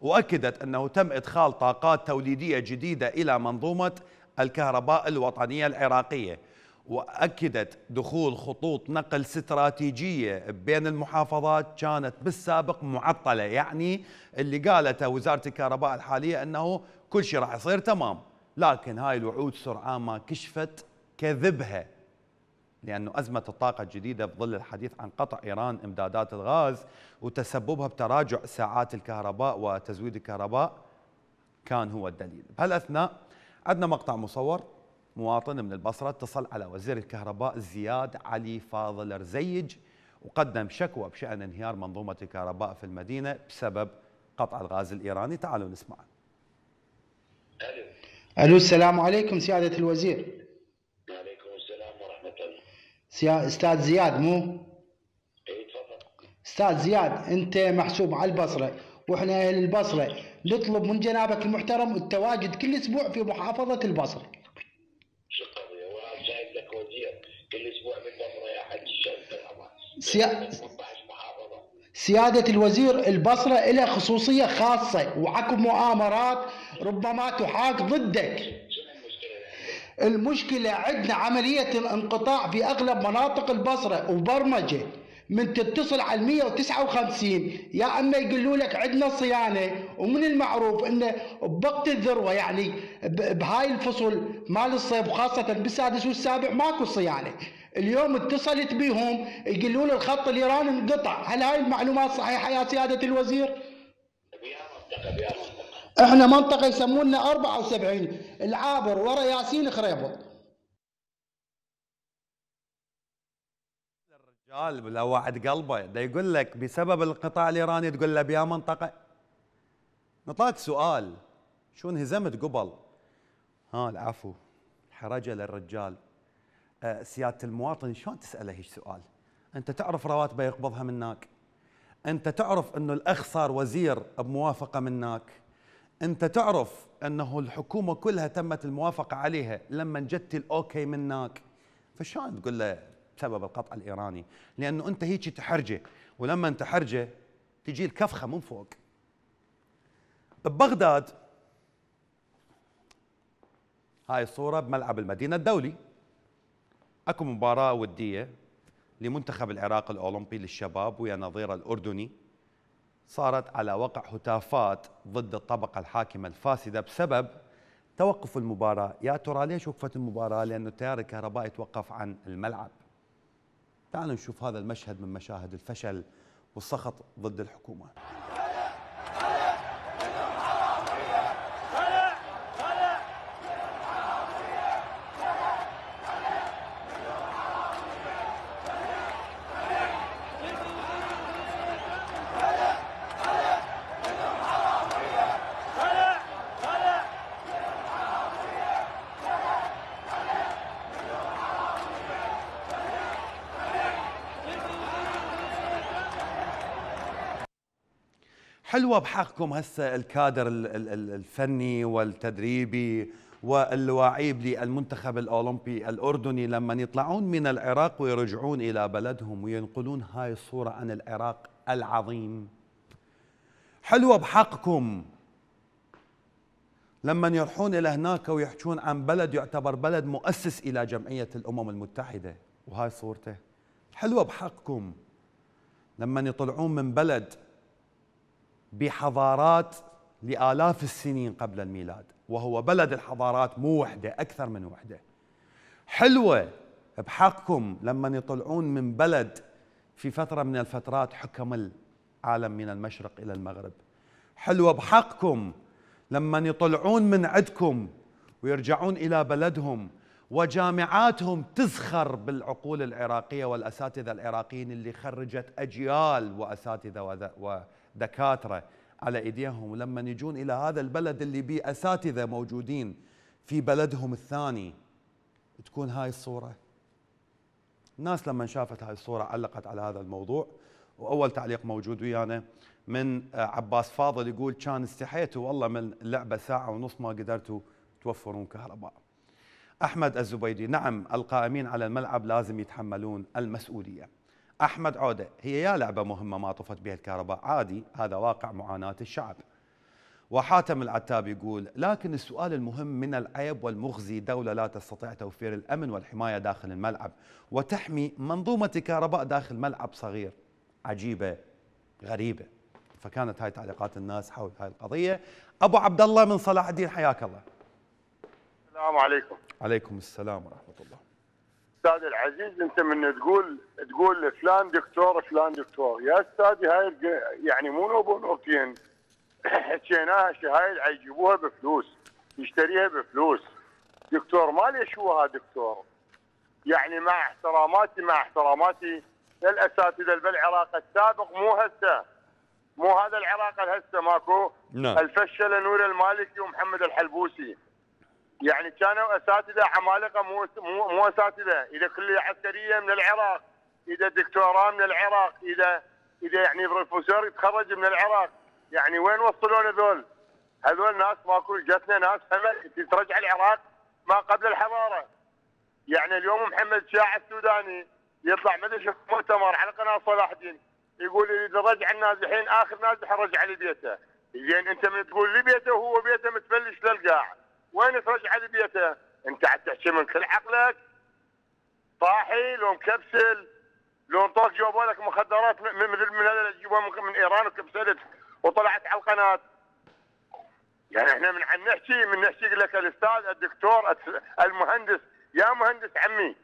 وأكدت أنه تم إدخال طاقات توليدية جديدة إلى منظومة الكهرباء الوطنية العراقية. وأكدت دخول خطوط نقل استراتيجية بين المحافظات كانت بالسابق معطلة يعني اللي قالته وزارة الكهرباء الحالية أنه كل شيء راح يصير تمام. لكن هاي الوعود سرعان ما كشفت كذبها. لأنه أزمة الطاقة الجديدة بظل الحديث عن قطع إيران إمدادات الغاز وتسببها بتراجع ساعات الكهرباء وتزويد الكهرباء كان هو الدليل. بهالأثناء عندنا مقطع مصور مواطن من البصرة اتصل على وزير الكهرباء زياد علي فاضل رزيج وقدم شكوى بشأن انهيار منظومة الكهرباء في المدينة بسبب قطع الغاز الإيراني. تعالوا نسمع ألو السلام عليكم سيادة الوزير وعليكم السلام ورحمة الله سيا... أستاذ زياد مو؟ تفضل. أستاذ زياد أنت محسوب على البصرة وإحنا أهل البصرة. نطلب من جنابك المحترم التواجد كل أسبوع في محافظة البصرة. شو القضية؟ وأنا جايب لك وزير. كل أسبوع بالبصرة يا حج الشمس سيا... 18 محافظة. سيادة الوزير البصرة لها خصوصية خاصة وعقب مؤامرات ربما تحاك ضدك. المشكلة عندنا عملية الانقطاع في أغلب مناطق البصرة وبرمجة. من تتصل على 159 يا أما يقولوا لك عندنا صيانة ومن المعروف إنه بوقت الذروة يعني بهاي الفصل مال الصيف وخاصه بالسادس والسابع ماكو صيانة. اليوم اتصلت بهم يقولوا لي الخط الإيراني انقطع. هل هاي المعلومات صحيحة يا سيادة الوزير؟ إحنا منطقة يسمونا 74 العابر ورا ياسين خريبط رجال بلا وعد قلبه ده يقول لك بسبب القطاع الإيراني تقول له بيا منطقة. نطاك سؤال. شو انهزمت قبل؟ ها العفو. حرجه للرجال. آه سيادة المواطن شلون تسأله هيك سؤال؟ أنت تعرف رواتبه يقبضها منك؟ أنت تعرف إنه الأخ صار وزير بموافقة منك؟ أنت تعرف أنه الحكومة كلها تمت الموافقة عليها لما جت الاوكي منك. فشان تقول له بسبب القطع الإيراني؟ لأنه أنت هيك تحرجه ولما انت حرجه تجي الكفخة من فوق. ببغداد. هاي الصورة بملعب المدينة الدولي. أكو مباراة ودية لمنتخب العراق الأولمبي للشباب ويا نظيره الأردني. صارت على وقع هتافات ضد الطبقة الحاكمة الفاسدة بسبب توقف المباراة. يا ترى ليش وقفت المباراة؟ لأنه التيار الكهربائي توقف عن الملعب. تعالوا نشوف هذا المشهد من مشاهد الفشل والسخط ضد الحكومة. حلوة بحقكم هسه الكادر الفني والتدريبي واللواعيب للمنتخب الأولمبي الأردني. لما يطلعون من العراق ويرجعون إلى بلدهم وينقلون هاي الصورة عن العراق العظيم. حلوة بحقكم. لما يروحون إلى هناك ويحكون عن بلد يعتبر بلد مؤسس إلى جمعية الأمم المتحدة وهاي صورته. حلوة بحقكم. لما يطلعون من بلد بحضارات لآلاف السنين قبل الميلاد وهو بلد الحضارات مو وحدة أكثر من وحدة. حلوة بحقكم لما يطلعون من بلد في فترة من الفترات حكم العالم من المشرق إلى المغرب. حلوة بحقكم لما يطلعون من عندكم ويرجعون إلى بلدهم وجامعاتهم تزخر بالعقول العراقية والأساتذة العراقيين اللي خرجت أجيال وأساتذة دكاترة على إيديهم ولما يجون إلى هذا البلد اللي بيه أساتذة موجودين في بلدهم الثاني تكون هاي الصورة. الناس لما شافت هاي الصورة علقت على هذا الموضوع. وأول تعليق موجود ويانا من عباس فاضل يقول كان استحيتوا والله من اللعبه ساعة ونص ما قدرتوا توفرون كهرباء. أحمد الزبيدي نعم القائمين على الملعب لازم يتحملون المسؤولية. أحمد عودة. هي يا لعبة مهمة ما طفت بها الكهرباء. عادي هذا واقع معاناة الشعب. وحاتم العتاب يقول لكن السؤال المهم من العيب والمخزي دولة لا تستطيع توفير الأمن والحماية داخل الملعب وتحمي منظومة كهرباء داخل ملعب صغير. عجيبة غريبة. فكانت هاي تعليقات الناس حول هاي القضية. أبو عبد الله من صلاح الدين حياك الله. السلام عليكم. عليكم السلام ورحمة الله. أستاذ العزيز أنت من تقول تقول فلان دكتور فلان دكتور. يا استاذي هاي يعني مو نوبو نوبتين حكيناها شهايد يجيبوها بفلوس يشتريها بفلوس. دكتور ما ليش هو هذا دكتور؟ يعني مع احتراماتي مع احتراماتي للأساتذة بالعراق السابق مو هسه. مو هذا العراق الهسه ماكو. نعم. الفشل نور المالكي ومحمد الحلبوسي. يعني كانوا أساتذة عمالقه مو مو أساتذة. إذا كليه عسكرية من العراق إذا دكتوراه من العراق إذا إذا يعني بروفيسور يتخرج من العراق. يعني وين وصلون هذول؟ هذول ناس ماكو جتنا ناس ترجع العراق ما قبل الحضارة. يعني اليوم محمد شاع السوداني يطلع مدري مؤتمر على قناة صلاح الدين. يقول إذا رجع النازحين آخر نازح رجع لبيته. زين أنت من تقول لي بيته وهو بيته متفلش للقاع. وين ترجع لبيته؟ انت عاد تحكي من كل عقلك. طاحي لو مكبسل لو انطوك جابوا لك مخدرات مثل من هذا اللي من إيران وكبسلت وطلعت على القناة. يعني إحنا من عن نحكي من نحكي لك الأستاذ الدكتور المهندس يا مهندس عمي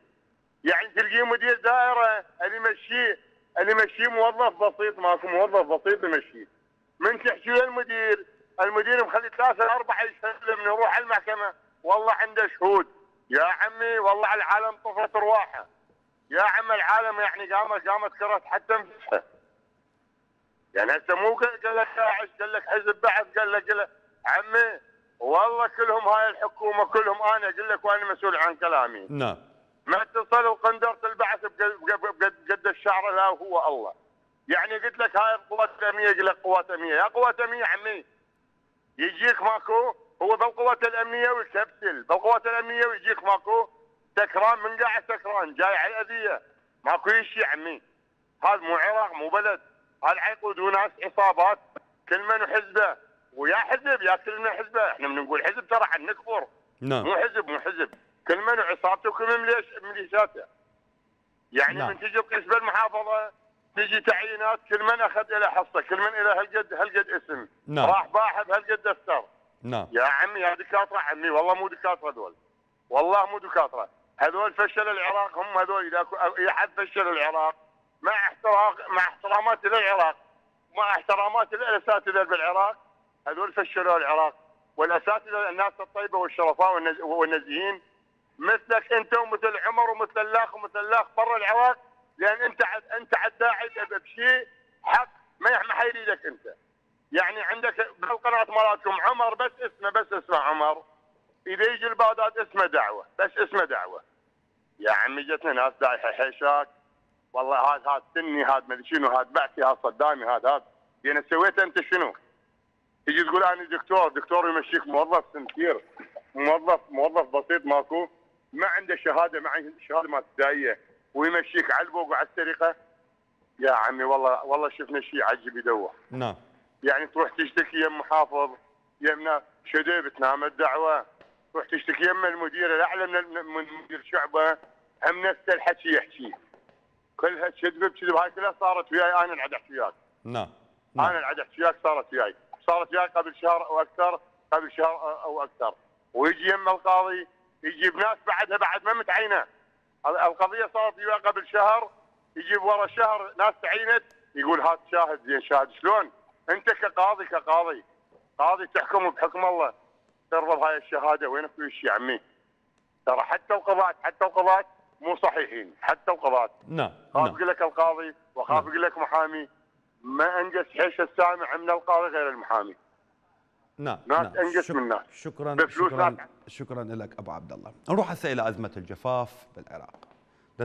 يعني تلقيه مدير دائرة اللي يمشيه اللي يمشيه موظف بسيط ماكو موظف بسيط يمشيه. من تحكي للمدير المدير مخلي ثلاثة أربعة يسلم يروح على المحكمة. والله عنده شهود. يا عمي والله العالم طفت رواحة. يا عم العالم يعني قامت قامت كرت حتى أنفسها. يعني هسه مو قال لك داعش قال لك حزب بعث قال لك, عمي والله كلهم هاي الحكومة كلهم أنا أقول لك وأنا مسؤول عن كلامي. نعم. ما اتصل وقندرة البعث بقد- الشعر لا هو الله. يعني قلت لك هاي القوات الأمنية يقول لك قوات أمنية. يا قوات أمنية عمي. يجيك ماكو هو بالقوات الأمنية ويكبسل بالقوات الأمنية ويجيك ماكو سكران من قاعد سكران جاي على الأذية. ماكو شيء عمي هذا مو عراق مو بلد. هذا حيقودوا ناس عصابات كل من حزبه. ويا حزب يا كل من حزبه. إحنا من نقول حزب ترى حن نكفر نعم. مو حزب مو حزب. كل من عصابته وكل من مليش ميليشياته. يعني نعم. من تجي تقيس بالمحافظة تجي تعيينات كل من أخذ له حصة كل من له هالقد هالقد اسم. نعم. راح باحث هالقد دفتر. نعم. يا عمي يا دكاتره عمي والله مو دكاترة هذول. والله مو دكاترة. هذول فشلوا العراق هم هذول. إذا أي حد فشل العراق مع احترام مع احتراماتي للعراق مع احتراماتي للأساتذة بالعراق هذول فشلوا العراق. والأساتذة الناس الطيبة والشرفاء والنز- والنزيهين مثلك أنت ومثل عمر ومثل الأخ ومثل الأخ برا العراق لأن أنت أنت عداعي بشيء حق ما حيريدك أنت. يعني عندك بالقناة مالتكم عمر بس اسمه بس اسمه عمر. إذا يجي البغداد اسمه دعوة بس اسمه دعوة. يا عمي جتنا ناس دايحة حيشاك. والله هذا هذا سني هذا مدري شنو هذا بعتي هذا صدامي هذا هذا يعني سويت أنت شنو؟ تجي تقول أنا دكتور دكتور يمشيك موظف سنتير. موظف موظف بسيط ماكو. ما عنده شهادة ما عنده شهادة ما ابتدائيه ويمشيك على البوق وعلى السرقة؟ يا عمي والله والله شفنا شيء عجيب يدوخ نعم. يعني تروح تشتكي يم محافظ يمنا شديب تنام الدعوة؟ تروح تشتكي يم المدير الأعلى من مدير شعبة. هم نفس الحكي يحكي. كلها كذب بكذب هاي كلها صارت وياي أنا اللي قاعد احكي وياك نعم. أنا اللي قاعد احكي وياك صارت وياي. صارت وياي قبل شهر أو أكثر قبل شهر أو أكثر. ويجي يم القاضي يجيب ناس بعدها بعد ما متعينة. القضية صارت وياي قبل شهر يجيب ورا شهر ناس تعينت يقول هات شاهد زين شاهد شلون؟ أنت كقاضي كقاضي قاضي تحكم بحكم الله. ترفض هاي الشهادة وينك ويش يا عمي؟ ترى حتى القضاة حتى القضاة مو صحيحين حتى القضاة. نعم خاف نعم. يقول لك القاضي وخاف يقول لك محامي. ما أنجز حيش السامع من القاضي غير المحامي. نعم ناس نعم. انجز شك- منها شكرا بفلوس شكرا ناس. شكرا لك أبو عبد الله. نروح هسه إلى أزمة الجفاف بالعراق.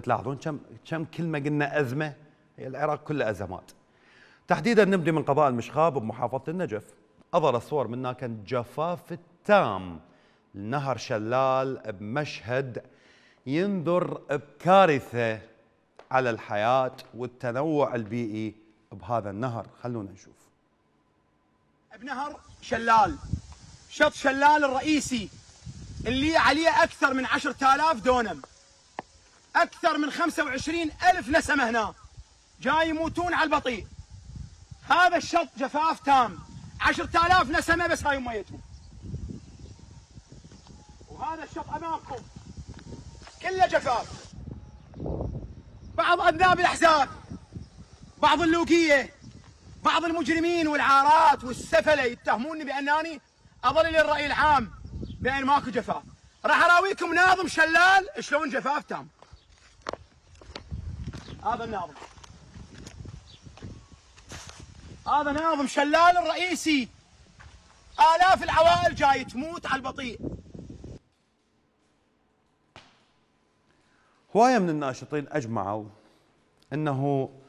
تلاحظون كم كم كلمة قلنا أزمة؟ هي العراق كله أزمات. تحديدا نبدي من قضاء المشخاب بمحافظة النجف. أظهر الصور منها كان جفاف التام. لنهر شلال بمشهد ينذر بكارثة على الحياة والتنوع البيئي بهذا النهر. خلونا نشوف. بنهر شلال. شط شلال الرئيسي اللي عليه أكثر من 10000 دونم. أكثر من 25 ألف نسمة هنا. جاي يموتون على البطيء. هذا الشط جفاف تام. 10000 نسمة بس هاي ميتهم وهذا الشط أمامكم. كله جفاف. بعض أذناب الأحزاب. بعض اللوقية. بعض المجرمين والعارات والسفلة يتهموني بانني اضل للرأي العام بأن ماكو جفاف. راح أراويكم ناظم شلال شلون جفاف تام هذا الناظم. هذا ناظم شلال الرئيسي. آلاف العوائل جاي تموت على البطيء. هواية من الناشطين أجمعوا إنه آه،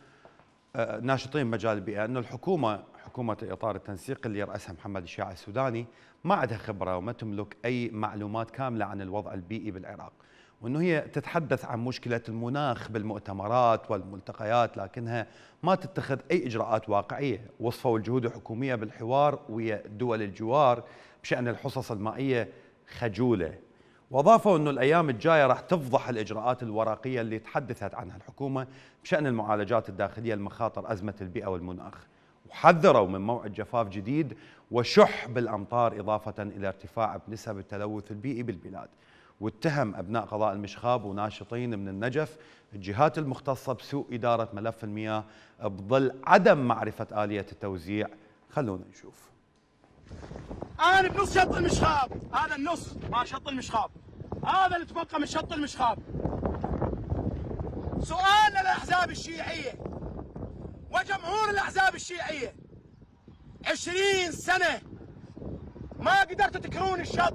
ناشطين مجال البيئة إنه الحكومة حكومة الاطار التنسيقي اللي يرأسها محمد الشياع السوداني ما عندها خبرة وما تملك أي معلومات كاملة عن الوضع البيئي بالعراق. وإنه هي تتحدث عن مشكلة المناخ بالمؤتمرات والملتقيات لكنها ما تتخذ أي إجراءات واقعية. وصفوا الجهود الحكومية بالحوار ويا دول الجوار بشأن الحصص المائية خجولة. وأضافوا إنه الأيام الجاية راح تفضح الإجراءات الورقية اللي تحدثت عنها الحكومة بشأن المعالجات الداخلية لمخاطر أزمة البيئة والمناخ. وحذروا من موعد جفاف جديد وشح بالأمطار إضافة إلى ارتفاع بنسب التلوث البيئي بالبلاد. واتهم أبناء قضاء المشخاب وناشطين من النجف الجهات المختصة بسوء إدارة ملف المياه بظل عدم معرفة آلية التوزيع. خلونا نشوف. أنا بنص شط المشخاب. هذا النص ما شط المشخاب. هذا اللي تبقى من شط المشخاب. سؤالنا للأحزاب الشيعية وجمهور الأحزاب الشيعية. عشرين سنة ما قدرتوا تكرون الشط.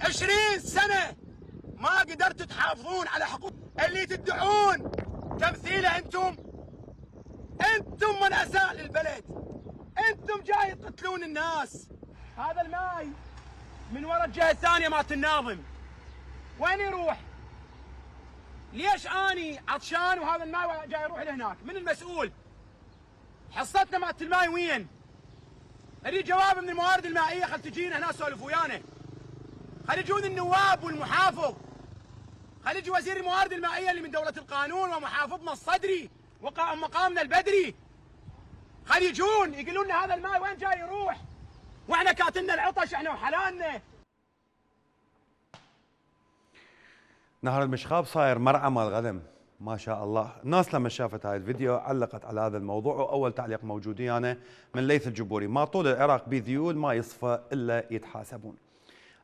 عشرين سنة ما قدرتوا تحافظون على حقوق اللي تدعون تمثيله أنتم. أنتم من أساء للبلد. أنتم جاي تقتلون الناس هذا الماي من ورا الجهة الثانية مالت الناظم وين يروح؟ ليش اني عطشان وهذا الماي جاي يروح لهناك؟ من المسؤول؟ حصتنا مالت الماي وين؟ اريد جواب من الموارد المائية خل تجينا هنا سولف ويانا. خل يجون النواب والمحافظ. خل يجي وزير الموارد المائية اللي من دولة القانون ومحافظنا الصدري ومقامنا البدري. خل يجون يقولون لنا هذا الماي وين جاي يروح؟ وإحنا كاتلنا العطش إحنا وحلالنا. نهر المشخاب صاير مرعى مال غنم ما شاء الله الناس لما شافت هاي الفيديو علقت على هذا الموضوع وأول تعليق موجود أنا من ليث الجبوري ما طول العراق بذيول ما يصفى إلا يتحاسبون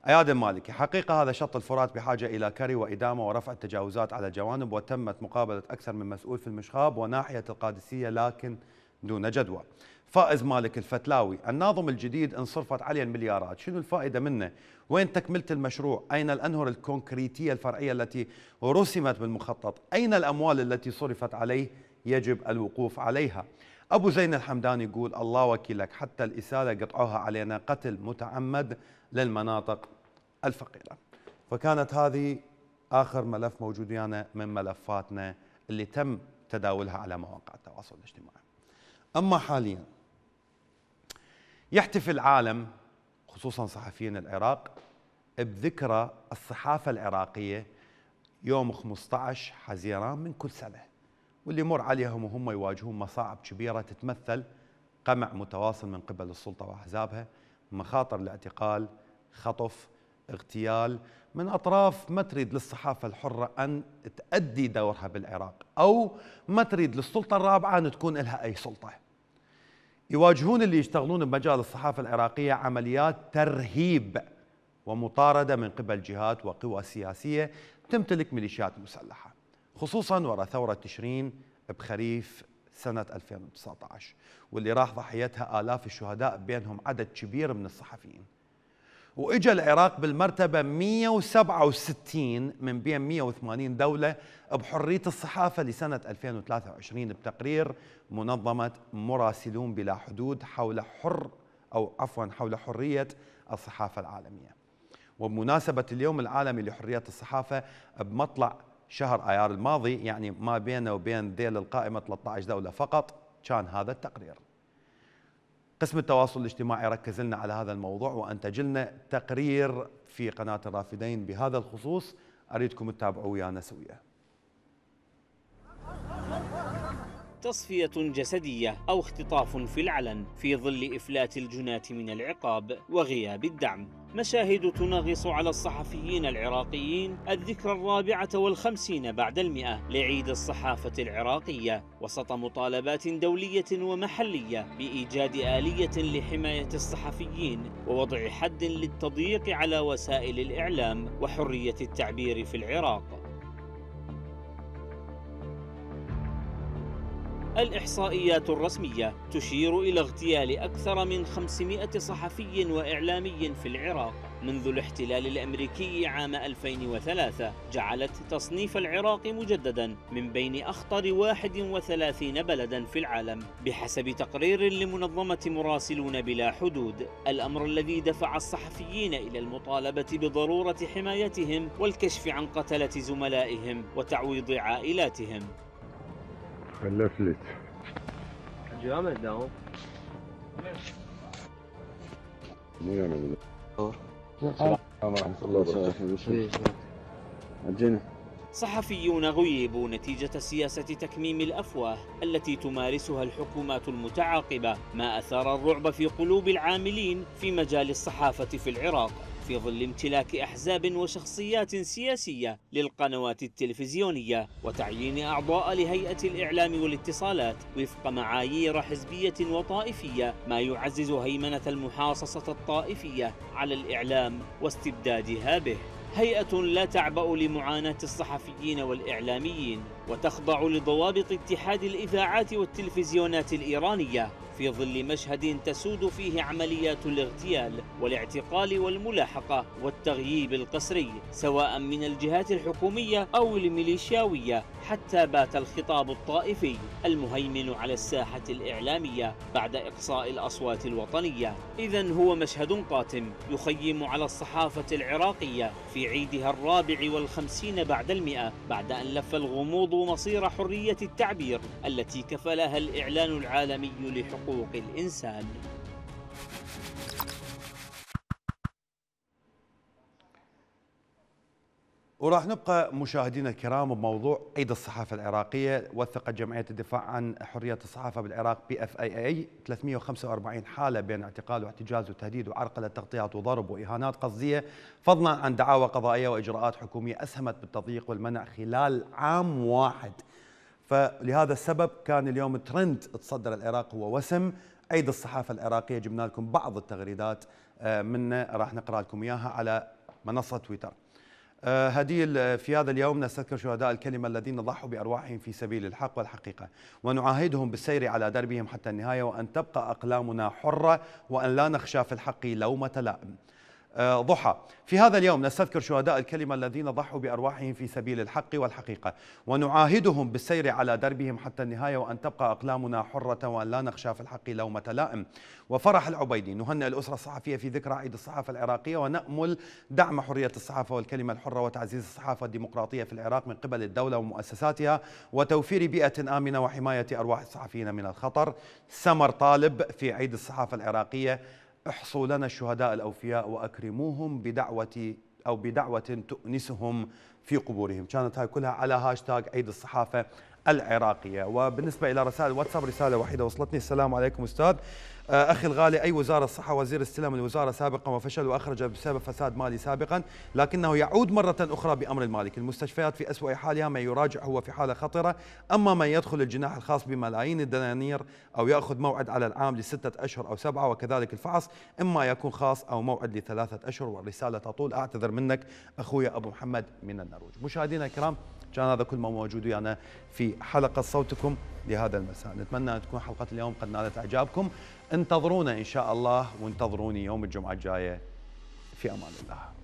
اياد المالكي حقيقة هذا شط الفرات بحاجة إلى كري وإدامة ورفع التجاوزات على الجوانب وتمت مقابلة أكثر من مسؤول في المشخاب وناحية القادسية لكن دون جدوى. فائز مالك الفتلاوي الناظم الجديد انصرفت عليه المليارات. شنو الفائدة منه؟ وين تكملة المشروع؟ أين الأنهر الكونكريتية الفرعية التي رسمت بالمخطط؟ أين الأموال التي صرفت عليه؟ يجب الوقوف عليها. أبو زين الحمداني يقول الله وكيلك حتى الإسالة قطعوها علينا قتل متعمد للمناطق الفقيرة. فكانت هذه آخر ملف موجود ويانا من ملفاتنا اللي تم تداولها على مواقع التواصل الاجتماعي. أما حاليا يحتفل العالم خصوصا صحفيين العراق بذكرى الصحافة العراقية يوم 15 حزيران من كل سنة واللي يمر عليهم وهم يواجهون مصاعب كبيرة تتمثل قمع متواصل من قبل السلطة وأحزابها مخاطر الاعتقال خطف اغتيال من أطراف ما تريد للصحافة الحرة أن تأدي دورها بالعراق أو ما تريد للسلطة الرابعة أن تكون لها أي سلطة. يواجهون اللي يشتغلون بمجال الصحافة العراقية عمليات ترهيب ومطاردة من قبل جهات وقوى سياسية تمتلك ميليشيات مسلحة خصوصا وراء ثورة تشرين بخريف سنة 2019 واللي راح ضحيتها آلاف الشهداء بينهم عدد كبير من الصحفيين. وإجا العراق بالمرتبة 167 من بين 180 دولة بحرية الصحافة لسنة 2023 بتقرير منظمة مراسلون بلا حدود حول حر أو عفوا حول حرية الصحافة العالمية. وبمناسبة اليوم العالمي لحرية الصحافة بمطلع شهر أيار الماضي يعني ما بينه وبين ذيل القائمة 13 دولة فقط كان هذا التقرير. قسم التواصل الاجتماعي ركز لنا على هذا الموضوع وانتج لنا تقرير في قناة الرافدين بهذا الخصوص أريدكم تتابعوا ويانا سويا. تصفية جسدية أو اختطاف في العلن في ظل إفلات الجناة من العقاب وغياب الدعم. مشاهد تنغص على الصحفيين العراقيين الذكرى الرابعة والخمسين بعد المئة لعيد الصحافة العراقية وسط مطالبات دولية ومحلية بإيجاد آلية لحماية الصحفيين ووضع حد للتضييق على وسائل الإعلام وحرية التعبير في العراق. الإحصائيات الرسمية تشير إلى اغتيال أكثر من 500 صحفي وإعلامي في العراق. منذ الاحتلال الأمريكي عام 2003 جعلت تصنيف العراق مجددا من بين أخطر 31 بلدا في العالم. بحسب تقرير لمنظمة مراسلون بلا حدود الأمر الذي دفع الصحفيين إلى المطالبة بضرورة حمايتهم والكشف عن قتلة زملائهم وتعويض عائلاتهم. فلفلت جامد داوم مو وبركاته صحفيون غيبوا نتيجة سياسة تكميم الأفواه التي تمارسها الحكومات المتعاقبة ما أثار الرعب في قلوب العاملين في مجال الصحافة في العراق. في ظل امتلاك أحزاب وشخصيات سياسية للقنوات التلفزيونية وتعيين أعضاء لهيئة الإعلام والاتصالات وفق معايير حزبية وطائفية ما يعزز هيمنة المحاصصة الطائفية على الإعلام واستبدادها به. هيئة لا تعبأ لمعاناة الصحفيين والإعلاميين وتخضع لضوابط اتحاد الإذاعات والتلفزيونات الإيرانية في ظل مشهد تسود فيه عمليات الاغتيال والاعتقال والملاحقة والتغييب القسري سواء من الجهات الحكومية أو الميليشياوية حتى بات الخطاب الطائفي المهيمن على الساحة الإعلامية بعد إقصاء الأصوات الوطنية. إذا هو مشهد قاتم يخيم على الصحافة العراقية في عيدها الرابع والخمسين بعد المئة بعد أن لف الغموض مصير حرية التعبير التي كفلها الإعلان العالمي لحقوق الإنسان. وراح نبقى مشاهدينا الكرام بموضوع عيد الصحافة العراقية وثقت جمعية الدفاع عن حرية الصحافة بالعراق PFAA 345 حالة بين اعتقال واحتجاز وتهديد وعرقله تغطيات وضرب وإهانات قصدية. فضلا عن دعاوى قضائية وإجراءات حكومية أسهمت بالتضييق والمنع خلال عام واحد. فلهذا السبب كان اليوم ترند تصدر العراق هو وسم. عيد الصحافة العراقية جبنا لكم بعض التغريدات آه، منه راح نقرأ لكم إياها على منصة تويتر. آه، هديل في هذا اليوم نستذكر شهداء الكلمة الذين ضحوا بأرواحهم في سبيل الحق والحقيقة. ونعاهدهم بالسير على دربهم حتى النهاية وأن تبقى أقلامنا حرة وأن لا نخشى في الحق لومة لائم. آه، ضحى. في هذا اليوم نستذكر شهداء الكلمة الذين ضحوا بأرواحهم في سبيل الحق والحقيقة ونعاهدهم بالسير على دربهم حتى النهاية وأن تبقى أقلامنا حرة وأن لا نخشى في الحق لومة لائم. وفرح العبيدي نهنئ الأسرة الصحفية في ذكرى عيد الصحافة العراقية ونأمل دعم حرية الصحافة والكلمة الحرة وتعزيز الصحافة الديمقراطية في العراق من قبل الدولة ومؤسساتها وتوفير بيئة آمنة وحماية أرواح الصحفيين من الخطر. سمر طالب في عيد الصحافة العراقية احصوا لنا الشهداء الأوفياء وأكرموهم بدعوة أو بدعوة تؤنسهم في قبورهم. كانت هاي كلها على هاشتاج عيد الصحافة العراقية. وبالنسبة إلى رسائل واتساب رسالة واحدة وصلتني. السلام عليكم أستاذ. آه، أخي الغالي أي وزارة الصحة وزير استلم الوزارة سابقا وفشل وأخرج بسبب فساد مالي سابقا لكنه يعود مرة أخرى بأمر المالك. المستشفيات في أسوأ حالها من يراجع هو في حالة خطرة أما من يدخل الجناح الخاص بملايين الدنانير أو يأخذ موعد على العام لستة أشهر أو سبعة وكذلك الفحص إما يكون خاص أو موعد لثلاثة أشهر. والرسالة تطول. أعتذر منك أخويا أبو محمد من النرويج. مشاهدينا الكرام كان هذا كل ما موجود ويانا في حلقة صوتكم لهذا المساء. نتمنى أن تكون حلقة اليوم قد نالت إعجابكم. انتظرونا إن شاء الله وانتظروني يوم الجمعة الجاية. في أمان الله.